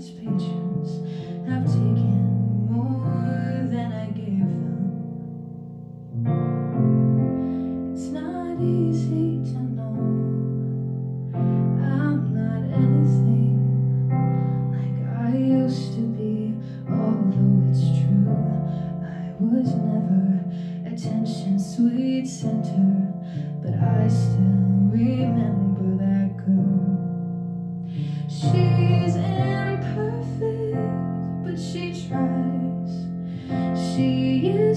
his patrons have taken more than I gave them. It's not easy to know I'm not anything like I used to be, although it's true I was never attention sweet center.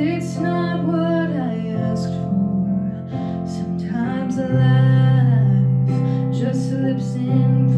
It's not what I asked for. Sometimes life just slips in.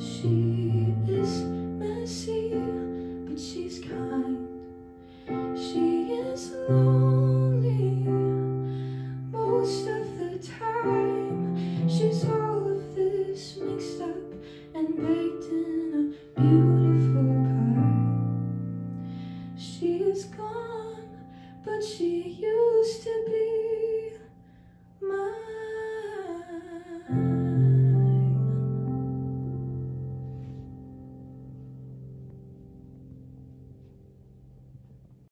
She is messy, but she's kind. She is lonely most of the time. She's all of this mixed up and baked in a beautiful pie. She is gone, but she used to be.